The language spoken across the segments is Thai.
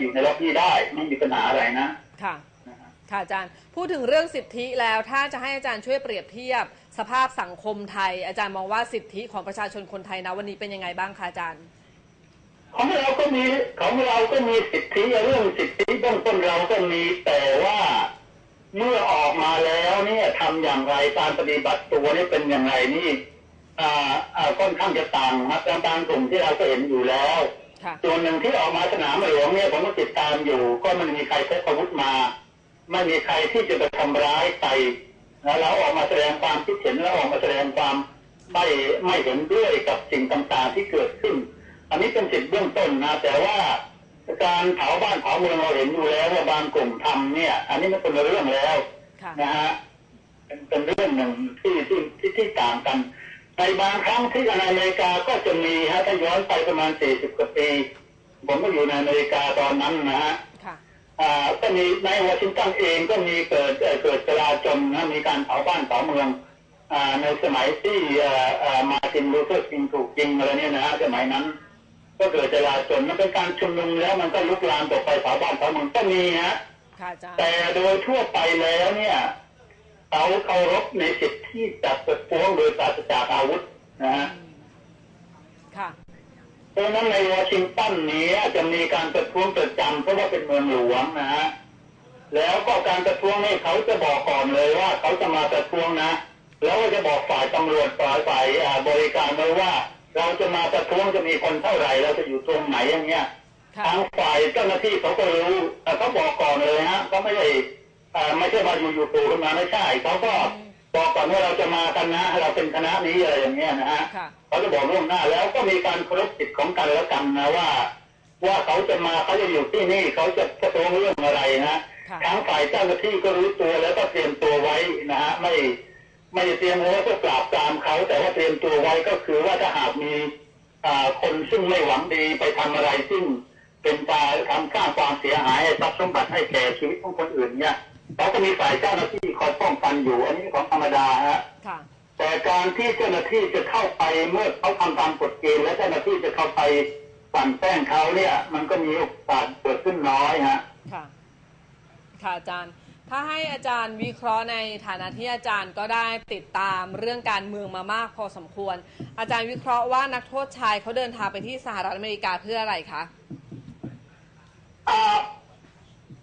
อยู่ในล็อบบี้ได้ไม่มีปัญหาอะไรนะ ค่ะนะฮะค่ะอาจารย์ พูดถึงเรื่องสิทธิแล้วถ้าจะให้อาจารย์ช่วยเปรียบเทียบ สภาพสังคมไทย อาจารย์มองว่าสิทธิของประชาชนคนไทยนะวันนี้เป็นยังไงบ้างคะอาจารย์ ของเราก็มีของเราก็มีสิทธิเรื่องสิทธิเบื้องต้นเราก็มีแต่ว่าเมื่อออกมาแล้วเนี่ยทำอย่างไรการปฏิบัติตัวนี่เป็นอย่างไรนี่อ่าอ่าค่อนข้างจะต่างนะบางบางกลุ่มที่เราก็เห็นอยู่แล้วค่ะ ส่วนหนึ่งที่ออกมาสนามหลวงเนี่ยผมก็ติดตามอยู่ ก็ไมันมีใครพกอาวุธมา ไม่มีใครที่จะไปทำร้ายใครแล้วเราออกมาแสดงความคิดเห็นแล้วออกมาแสดงความไม่ไม่เห็นด้วยกับสิ่งต่างๆที่เกิดขึ้น อันนี้เป็นสิทธิเบื้องต้นนะ แต่ว่าการเผาบ้านเผาเมืองเราเห็นอยู่แล้วว่าบางกลุ่มทำเนี่ย อันนี้มันเป็นเรื่องแล้วค่ะนะฮะเป็นเป็นเรื่องหนึ่งที่ที่ที่ที่ต่างกัน ในบางครั้งที่ในอเมริกาก็จะมีฮะถ้าย้อนไปประมาณ 40 กว่าปี ผมก็อยู่ในอเมริกาตอนนั้นนะฮะค่ะอ่าก็มีในวอชิงตันเองก็มีเกิดเอ่อเกิดจลาจลนะมีการเผาบ้านเผาเมืองอ่าในสมัยที่อ่าอ่ามาร์ตินลูเทอร์คิงถูกยิงอะไรเนี่ยนะฮะสมัยนั้น ก็เกิดจลาจลมันเป็นการชุมนุมแล้วมันก็ลุกลามต่อไปเผาบ้านเผาเมืองก็มีฮะค่ะอาจารย์แต่โดยทั่วไปแล้วเนี่ย เขาเคารพในสิทธิที่จะประท้วงโดยปราศจากอาวุธนะฮะค่ะเพราะฉะนั้นในวอชิงตันนี้จะมีการประท้วงประจำเพราะว่าเป็นเมืองหลวงนะฮะแล้วก็การประท้วงนี่เขาจะบอกก่อนเลยว่าเขาจะมาประท้วงนะ แล้วก็จะบอกฝ่ายตำรวจฝ่ายฝ่ายอ่าบริการไว้ว่า เราจะมาประท้วงจะมีคนเท่าไหร่เราจะอยู่ตรงไหนอย่างเงี้ยค่ะทางฝ่ายเจ้าหน้าที่เขาก็รู้แต่เขาบอกก่อนเลยฮะเขาไม่ได้อ่า ไม่ใช่มาอยู่อยู่ตู่ขึ้นมาไม่ใช่เขาก็บอกก่อนว่าเราจะมากันนะ เราเป็นคณะนี้อะไรอย่างเงี้ยนะฮะค่ะเขาจะบอกล่วงหน้าแล้วก็มีการเคารพสิทธิ์ของกันและกันนะว่า ว่าเขาจะมาเขาจะอยู่ที่นี่เขาจะประท้วงเรื่องอะไรนะค่ะทั้งฝ่ายเจ้าหน้าที่ก็รู้ตัวแล้วก็เตรียมตัวไว้นะฮะไม่ไม่ได้เตรียมไว้เพื่อปราบปรามเขาแต่ว่าเตรียมตัวไว้ก็คือว่าถ้าหากมีอ่าคนซึ่งไม่หวังดีไปทำอะไรซึ่งเป็นการทำสร้างความเสียหายให้ทรัพย์สมบัติให้แก่ชีวิตของคนอื่นเนี่ย เขาก็มีฝ่ายเจ้าหน้าที่คอยป้องกันอยู่ อันนี้ของธรรมดาฮะค่ะแต่การที่เจ้าหน้าที่จะเข้าไปเมื่อเขาทำตามกฎเกณฑ์และเจ้าหน้าที่จะเข้าไปปั่นแป้งเขาเนี่ย มันก็มีโอกาสเกิดขึ้นน้อยฮะค่ะค่ะอาจารย์ ถ้าให้อาจารย์วิเคราะห์ในฐานะที่อาจารย์ก็ได้ติดตามเรื่องการเมืองมามากพอสมควร อาจารย์วิเคราะห์ว่านักโทษชายเขาเดินทางไปที่สหรัฐอเมริกาเพื่ออะไรคะ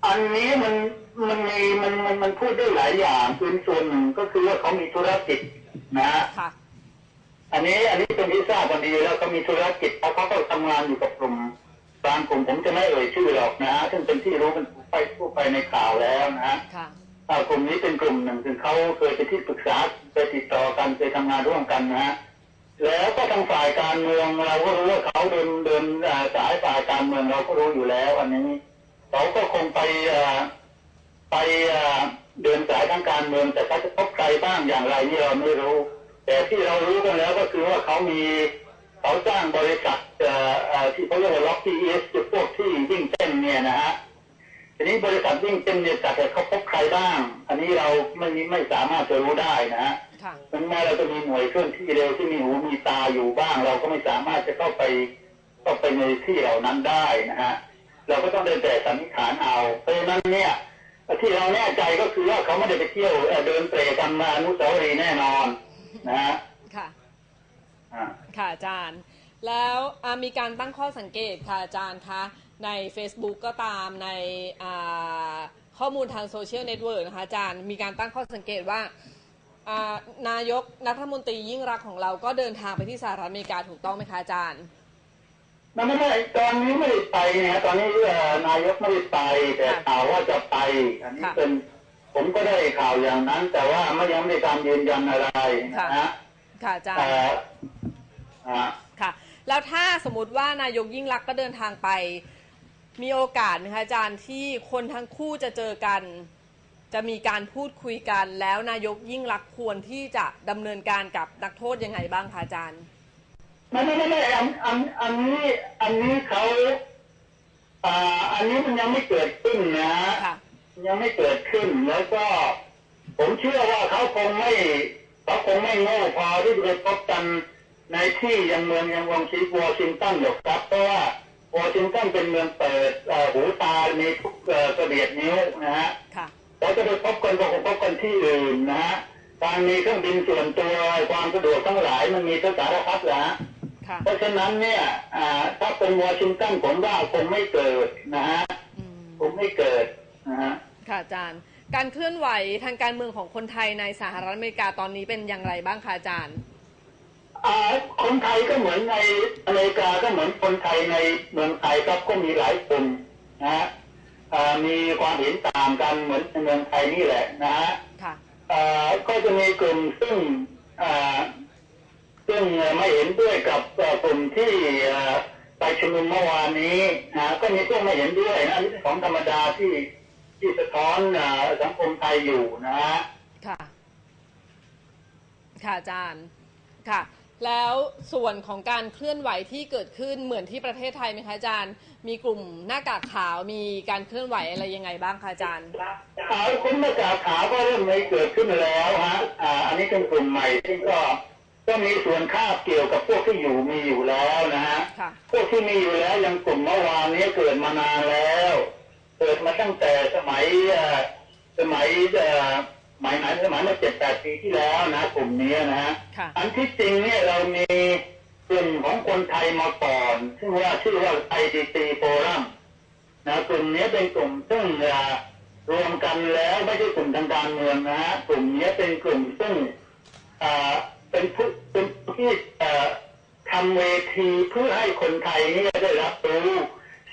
อ่าอันนี้มันมันมีมันมันมันพูดได้หลายอย่างคือส่วนหนึ่งก็คือว่าเขามีธุรกิจนะฮะค่ะ อันนี้อันนี้เป็นที่ทราบกันดีแล้วเขามีธุรกิจเพราะเขาก็ทำงานอยู่กับกลุ่มบางกลุ่มผมจะไม่เอ่ยชื่อหรอกนะฮะซึ่งเป็นที่รู้กันไปทั่วไปในข่าวแล้วนะฮะ ค่ะ อ่ากลุ่มนี้เป็นกลุ่มหนึ่งซึ่งเขาเคยไปนที่ปรึกษาเคยติดต่อกันเคยทำงานร่วมกันนะฮะแล้วก็ทางฝ่ายการเมืองเราก็รู้ว่าเขาเดินเดินอ่าสายฝ่ายการเมืองเราก็รู้อยู่แล้วอันนี้ เขาก็คงไปอ่าไปอ่าเดินสายทางการเมืองแต่เขาจะพบใครบ้างอย่างไรนี่เราไม่รู้ แต่ที่เรารู้กันแล้วก็คือว่าเขามีเขาจ้างบริษัทเอ่อเอ่อที่เขาเรียกว่าล็อกที่เอสคือพวกที่วิ่งเต้นเนี่ยนะฮะทีนี้บริษัทวิ่งเต้นเนี่ยจัดให้เขาพบใครบ้าง อันนี้เราไม่มีไม่สามารถจะรู้ได้นะฮะค่ะถึงแม้เราจะมีหน่วยเคลื่อนที่เร็วที่มีหูมีตาอยู่บ้าง เราก็ไม่สามารถจะเข้าไปเข้าไปในที่เหล่านั้นได้นะฮะ เราก็ต้องเดินแต่สันนิษฐานเอาเพราะฉะนั้นเนี่ยที่เราแน่ใจก็คือว่าเขาไม่ได้ไปเที่ยวเอ่อเดินเตะกันมาอนุสาวรีย์แน่นอนนะฮะค่ะอ่าค่ะอาจารย์ แล้วอ่ามีการตั้งข้อสังเกตค่ะอาจารย์คะใน Facebook ก็ตามในอ่าข้อมูลทางโซเชียลเน็ตเวิร์กนะคะอาจารย์มีการตั้งข้อสังเกตว่าอ่านายกรัฐมนตรียิ่งลักษณ์ของเราก็เดินทางไปที่สหรัฐอเมริกาถูกต้องไหมคะอาจารย์ มันไม่ได้ตอนนี้ไม่ได้ไปนะตอนนี้เอ่อนายกไม่ได้ไปแต่ค่ะข่าวว่าจะไป อันนี้ค่ะเป็นผมก็ได้ข่าวอย่างนั้น แต่ว่าไม่ยังไม่ได้การยืนยันอะไรนะฮะค่ะอาจารเอ่ย์ออ่าค่ะ แล้วถ้าสมมติว่านายกยิ่งรักษณ์ก็เดินทางไป มีโอกาสนะคะอาจารย์ที่คนทั้งคู่จะเจอกัน จะมีการพูดคุยกัน แล้วนายกยิ่งรักษณ์ควรที่จะดำเนินการกับนักโทษยังไงบ้างคะอาจารย์ ไม่ไม่ไม่ไม่อันอันอันนี้อันนี้เขาอ่าอันนี้มันยังไม่เกิดขึ้นนะค่ะ ยังไม่เกิดขึ้นแล้วก็ ผมเชื่อว่าเขาคงไม่เขาคงไม่โง่พอที่จะไปพบกันในที่ยังเมืองยังวงชีวอชิงตันหรอกครับเพราะว่าวอชิงตันเป็นเมืองเปิดเอ่อหูตามีทุกเอ่อกระเบียดนิ้วนะฮะค่ะแล้วจะไปพบกันก็คงพบกันที่อื่นนะฮะการมีเครื่องบินส่วนตัวความสะดวกทั้งหลายมันมีทั้งสารพัดแหละฮะค่ะ เพราะฉะนั้นเนี่ยอ่าถ้าเป็นวอชิงตันผมว่าคงไม่เกิดนะฮะอืมคงไม่เกิดนะฮะค่ะอาจารย์ การเคลื่อนไหวทางการเมืองของคนไทยในสหรัฐอเมริกาตอนนี้เป็นอย่างไรบ้างคะอาจารย์อ่าคนไทยก็เหมือนในอเมริกาก็เหมือนคนไทยในเมืองไทยครับก็มีหลายกลุ่มนะฮะอ่ามีความเห็นต่างกันเหมือนในเมืองไทยนี่แหละนะฮะค่ะอ่าก็จะมีกลุ่มซึ่งอ่า ซึ่งไม่เห็นด้วยกับเอ่อกลุ่มที่อ่าไปชุมนุมเมื่อวานนี้นะก็มีพวกไม่เห็นด้วยนะอันนี้เป็นของธรรมดาที่ที่สะท้อนอ่าสังคมไทยอยู่นะฮะค่ะ ค่ะอาจารย์ค่ะแล้วส่วนของการเคลื่อนไหวที่เกิดขึ้นเหมือนที่ประเทศไทยไหมคะอาจารย์ มีกลุ่มหน้ากากขาวมีการเคลื่อนไหวอะไรยังไงบ้างคะอาจารย์ขาวคุ้มหน้ากากขาวก็เริ่มมีเกิดขึ้นแล้วฮะอ่าอันนี้เป็นกลุ่มใหม่ซึ่งก็ ก็มีส่วนคาบเกี่ยวกับพวกที่อยู่มีอยู่แล้วนะฮะค่ะพวกที่มีอยู่แล้วอยังกลุ่มเมื่อวานนี้เกิดมานานแล้ว เกิดมาตั้งแต่สมัยเอ่อสมัยเอ่อสมัยไหนสมัยเมื่อเจ็ดแปดปีที่แล้วนะกลุ่มนี้นะฮะค่ะอันที่จริงเนี่ยเรามีกลุ่มของคนไทยมาก่อน ซึ่งว่าชื่อว่า IDC Forum นะกลุ่มนี้เป็นกลุ่มซึ่งเอ่อรวมกันแล้วไม่ใช่กลุ่มทางการเมืองนะฮะกลุ่มนี้เป็นกลุ่มซึ่ง เป็นผู้เป็นผู้ที่ทำเวทีเพื่อให้คนไทยเนี่ยได้รับรู้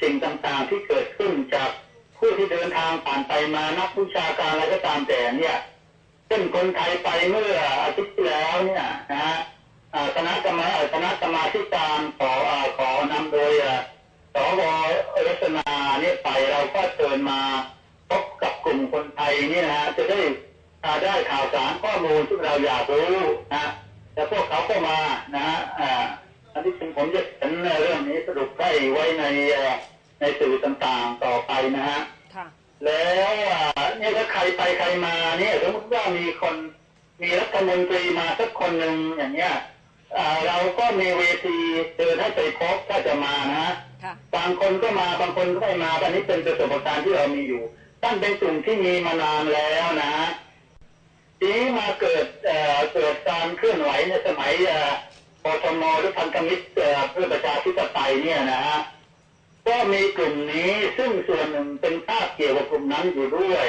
สิ่งต่างๆที่เกิดขึ้นจากผู้ที่เดินทางผ่านไปมานักวิชาการอะไรก็ตามแต่เนี่ยเช่นคนไทยไปเมื่ออาทิตย์ที่แล้วเนี่ยนะฮะคณะกรรมการคณะกรรมาธิการขออ่าขอนำโดยสวรัตนาเนี่ยไปเราก็เชิญมาพบกับกลุ่มคนไทยเนี่ยนะฮะจะได้ได้ข่าวสารข้อมูลที่เราอยากรู้นะ แต่พวกเขาก็มานะฮะอ่าอันที่จริงผมจะเขียนเรื่องนี้สรุปให้ไว้ในเอ่อในสื่อต่างๆต่อไปนะฮะค่ะแล้วอ่าเนี่ยถ้าใครไปใครมาเนี่ยสมมติว่ามีคนมีรัฐมนตรีมาสักคนหนึ่งอย่างเงี้ยอ่าเราก็มีเวทีเชิญให้ไปพบถ้าจะมานะค่ะบางคนก็มาบางคนก็ไม่มาอันนี้เป็นประสบการณ์ที่เรามีอยู่ท่านเป็นกลุ่มที่มีมานานแล้วนะ ทีนี้มาเกิดเอ่อเกิดการเคลื่อนไหวในสมัยเอ่อปชมหรือพันธมิตรเอ่อเพื่อประชาธิปไตยเนี่ยนะฮะก็มีกลุ่มนี้ซึ่งส่วนหนึ่งเป็นภาพเกี่ยวกับกลุ่มนั้นอยู่ด้วย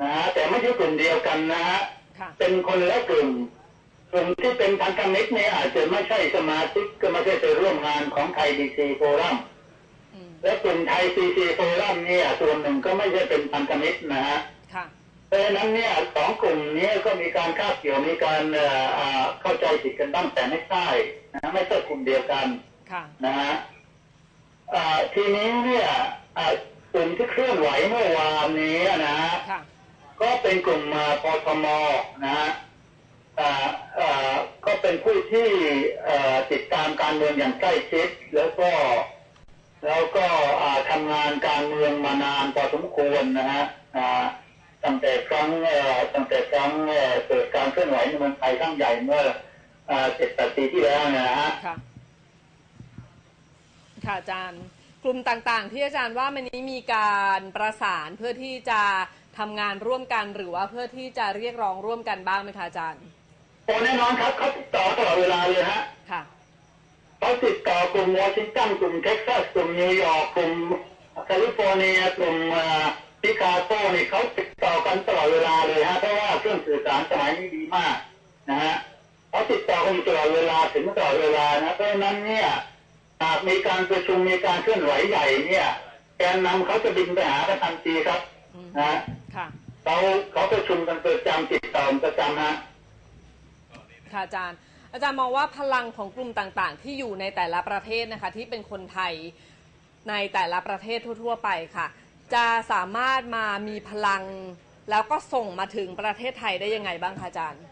นะฮะแต่ไม่ใช่กลุ่มเดียวกันนะฮะค่ะเป็นคนละกลุ่มกลุ่มที่เป็นพันธมิตรเนี่ยอาจจะไม่ใช่สมาชิกก็ไม่ใช่ไปร่วมงานของไทยดีซีโฟรัมอืมและกลุ่มไทยดีซีโฟรัมเนี่ยส่วนหนึ่งก็ไม่ใช่เป็นพันธมิตรนะฮะค่ะ เพราะฉะนั้นเนี่ยสองกลุ่มนี้ก็มีการคาบเกี่ยวมีการเอ่ออ่าเข้าใจผิดกันบ้างแต่ไม่ใช่นะไม่ใช่กลุ่มเดียวกันค่ะนะฮะอ่าทีนี้เนี่ยอ่ากลุ่มที่เคลื่อนไหวเมื่อวานนี้นะฮะค่ะก็เป็นกลุ่มอ่าปทมนะฮะอ่าอ่าก็เป็นผู้ที่เอ่อติดตามการเมืองอย่างใกล้ชิด แล้วก็แล้วก็อ่าทำงานการเมืองมานานพอสมควรนะฮะอ่า ตั้งแต่ครั้งเอ่อตั้งแต่ครั้งเอ่อเกิดการเคลื่อนไหวในเมืองไทยครั้งใหญ่เมื่ออ่าเจ็ดแปดปีที่แล้วนะฮะค่ะค่ะอาจารย์กลุ่มต่างๆ ที่อาจารย์ว่ามันนี้มีการประสานเพื่อที่จะทำงานร่วมกันหรือว่าเพื่อที่จะเรียกร้องร่วมกันบ้างไหมคะอาจารย์โอ้แน่นอนครับเขาติดต่อตลอดเวลาเลยฮะค่ะเขาติดต่อกลุ่มวอชิงตันกลุ่มเท็กซัสกลุ่มนิวยอร์กกลุ่มแคลิฟอร์เนียกลุ่มชิคาโกนี่เขาติด ต่อกันตลอดเวลาเลยฮะเพราะว่าเครื่องสื่อสารสมัยนี้ดีมากนะฮะเขาติดต่อกันอยู่ตลอดเวลาถึงตลอดเวลานะเพราะฉะนั้นเนี่ยหากมีการประชุมมีการเคลื่อนไหวใหญ่เนี่ยแกนนำเขาจะบินไปหากันทันทีครับอืมนะฮะค่ะเขาเขาประชุมกันประจำติดต่อกันประจำฮะค่ะอาจารย์ อาจารย์มองว่าพลังของกลุ่มต่างๆ ที่อยู่ในแต่ละประเทศนะคะ ที่เป็นคนไทยในแต่ละประเทศทั่ว ๆ ไปค่ะ จะสามารถมามีพลัง แล้วก็ส่งมาถึงประเทศไทยได้ยังไงบ้างคะอาจารย์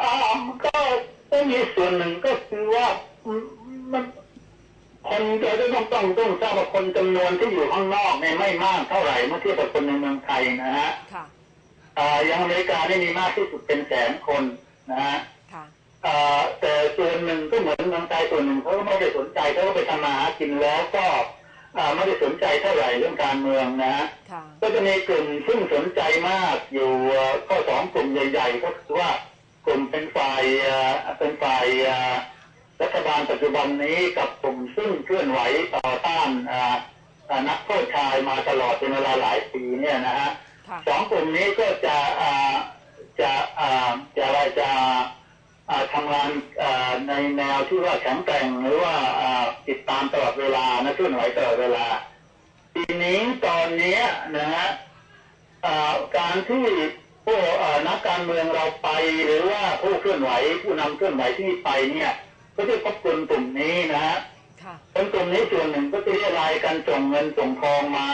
อ่าก็ก็มีส่วนหนึ่งก็คือว่ามันมันคนเราจะต้องต้องต้องทราบว่าคนจำนวนที่อยู่ข้างนอกเนี่ยไม่มากเท่าไหร่เมื่อเทียบกับคนในเมืองไทยนะฮะค่ะอ่าอย่างอเมริกานี่มีมากที่สุดเป็นแสนคนนะฮะค่ะอเอ่อแต่ส่วนหนึ่งก็เหมือนเมืองไทยส่วนหนึ่งเขาก็ไม่ได้สนใจเขาก็ไปทำมาหากินแล้วก็เอ่อ ไม่ได้สนใจเท่าไหร่เรื่องการเมืองนะฮะค่ะก็จะมีกลุ่มซึ่งสนใจมากอยู่เอ่อก็สองกลุ่มใหญ่ๆก็คือว่ากลุ่มเป็นฝ่ายเอ่อเป็นฝ่ายเอ่อรัฐบาลปัจจุบันนี้กับกลุ่มซึ่งเคลื่อนไหวต่อต้านเอ่อเอ่อนักโทษชายมาตลอดเป็นเวลาหลายปีเนี่ยนะฮะค่ะสองกลุ่มนี้ก็จะอ่าจะอ่าจะอะไรจะ อ่าทำงานอ่าในแนวที่ว่าแข็งแกร่งหรือว่าอ่าติดตามตลอดเวลานะเคลื่อนไหวตลอดเวลา ทีนี้ตอนเนี้ยนะฮะอ่าการที่ผู้อ่านักการเมืองเราไปหรือว่าผู้เคลื่อนไหวผู้นำเคลื่อนไหวที่ไปเนี่ยก็จะพบคนกลุ่มนี้นะฮะค่ะคนกลุ่มนี้ส่วนหนึ่งก็จะเรียรายกันส่งเงินส่งทองมา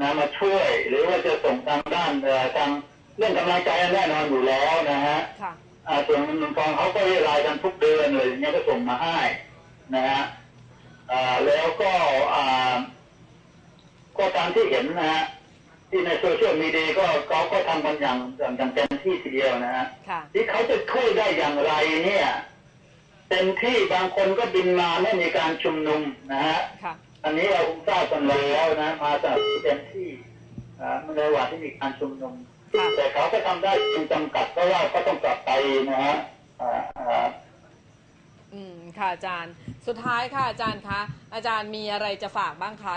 นะมาช่วย หรือว่าจะส่งทางด้านเอ่อทางเรื่องกำลังใจแน่นอนอยู่แล้วนะฮะค่ะอ่า ส่วนเงินส่งทองเขาก็เรียรายกันทุกเดือนเลยอย่างเงี้ยก็ส่งมาให้นะฮะอ่าแล้วก็อ่าก็ตามที่เห็นนะฮะที่ในโซเชียลมีเดียก็เขาก็ทำกันอย่างอย่างอย่างเต็มที่ทีเดียวนะฮะค่ะที่เขาจะช่วยได้อย่างไรเนี่ยเต็มที่บางคนก็บินมาไม่มีการชุมนุมนะฮะค่ะอันนี้เราคงทราบกันแล้วนะมาจากเต็มที่อ่าในระหว่างที่มีการชุมนุมค่ะแต่เขาก็ทำได้จำจำกัดเพราะว่าก็ต้องกลับไป นะฮะอ่าอ่าอืมค่ะอาจารย์ สุดท้ายค่ะอาจารย์คะอาจารย์มีอะไรจะฝากบ้างคะ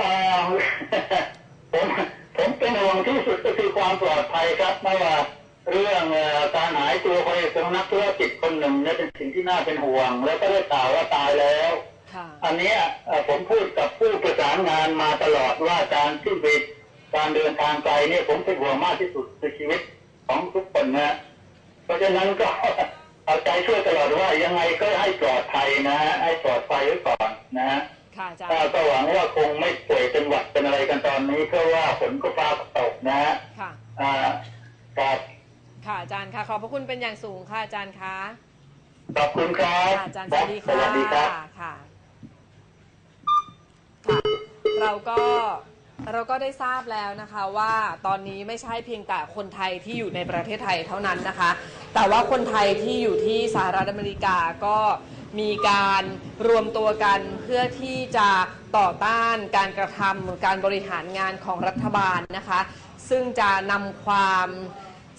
อ่าผมผมเป็นห่วงที่สุดก็คือความปลอดภัยครับไม่ว่าเรื่องเอ่อการหายตัวไปของนักธุรกิจคนหนึ่งเนี่ยเป็นสิ่งที่น่าเป็นห่วง แล้วก็ได้ข่าวว่าตายแล้วค่ะอันเนี้ยเอ่อผมพูดกับผู้ประสานงานมาตลอดว่าการที่ไปการเดินทางไกลเนี่ยผมเป็นห่วงมากที่สุดในชีวิต ของทุกคนนะเพราะฉะนั้นก็เอาใจช่วยตลอดว่ายังไงก็ให้ปลอดภัยนะฮะให้ปลอดภัยไว้ก่อนนะฮะค่ะอาจารก็ย์ก็หวังว่าคงไม่ป่วยเป็นหวัดเป็นอะไรกันตอนนี้เพราะว่าฝนก็ฟ้าก็ตกนะฮะค่ะอ่าครับค่ะอาจารย์ค่ะขอบพระคุณเป็นอย่างสูงค่ะอาจารย์คะขอบคุณครับค่ะอาจารย์สวัสดีสค่ะวัสดีครับค่ะค่ะ เราก็ เราก็ได้ทราบแล้วนะคะว่าตอนนี้ไม่ใช่เพียงแต่คนไทยที่อยู่ในประเทศไทยเท่านั้นนะคะ แต่ว่าคนไทยที่อยู่ที่สหรัฐอเมริกาก็มีการรวมตัวกันเพื่อที่จะต่อต้านการกระทำการบริหารงานของรัฐบาลนะคะ ซึ่งจะนำความ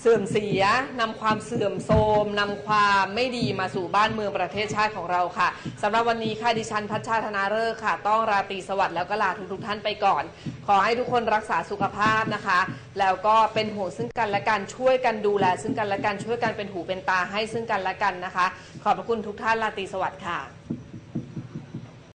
เสื่อมเสียนำความเสื่อมโทรมนำความไม่ดีมาสู่บ้านเมืองประเทศชาติของเราค่ะสำหรับวันนี้ค่ะดิฉันพัชชาธนาฤกษ์ค่ะ ต้องราตรีสวัสดิ์แล้วก็ลาทุกทุกท่านไปก่อน ขอให้ทุกคนรักษาสุขภาพนะคะ แล้วก็เป็นห่วงซึ่งกันและกันช่วยกันดูแล ซึ่งกันและกันช่วยกันเป็นหูเป็นตาให้ซึ่งกันและกันนะคะ ขอบพระคุณทุกท่านราตรีสวัสดิ์ค่ะ